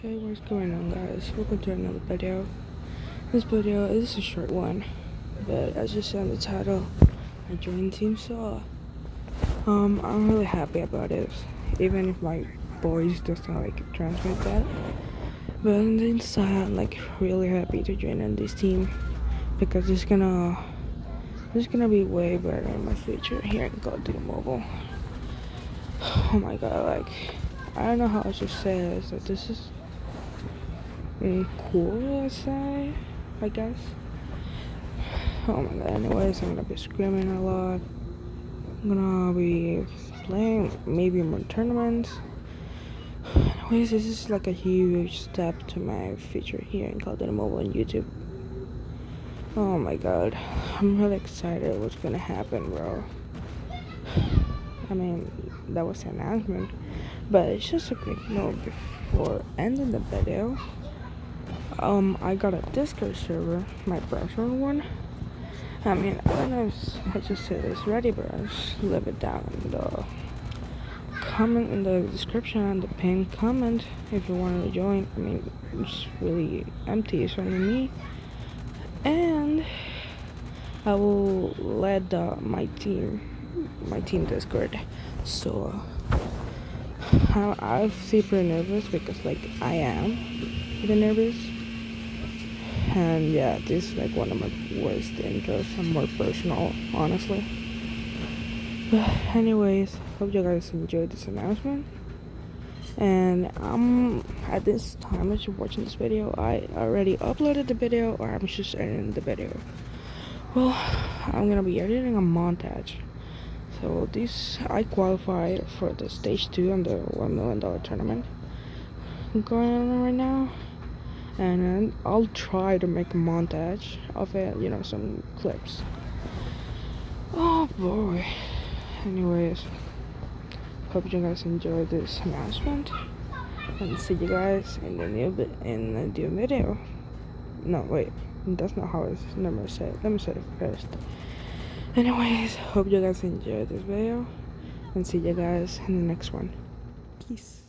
Hey, what's going on guys? Welcome to another video. This video is a short one, but as you saw in the title, I joined Team SOA. Um, I'm really happy about it, even if my voice doesn't like transmit that. But inside, I'm like really happy to join in this team because it's gonna, it's gonna be way better in my future here in Duty Mobile. Oh my god, like I don't know how should say this. That this is mm, cool, I say, I guess. Oh my god, anyways, I'm gonna be screaming a lot. I'm gonna be playing maybe more tournaments. Anyways, this is like a huge step to my future here in Duty Mobile and YouTube. Oh my god, I'm really excited what's gonna happen, bro. I mean, that was the announcement, but it's just a quick note before ending the video. Um, I got a Discord server, my personal one. I mean, I don't know I just said it's ready, but I just leave it down in the comment in the description and the pinned comment if you want to join. I mean, it's really empty, it's only me. And I will let my team my team Discord. So I, I pretty nervous because like I am pretty nervous. And yeah, this is like one of my worst intros. I'm more personal, honestly. But anyways, hope you guys enjoyed this announcement. And um, at this time as you're watching this video, I already uploaded the video, or I'm just editing the video. Well, I'm gonna be editing a montage so this I qualified for the stage two on the one million dollar tournament going on right now I'll try to make a montage of it you know some clips. Oh boy. Anyways hope you guys enjoyed this announcement. And see you guys in the new bit in the new video. No wait. That's not how it's never said let me say it first. Anyways hope you guys enjoyed this video. And see you guys in the next one. Peace